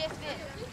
Yes, miss.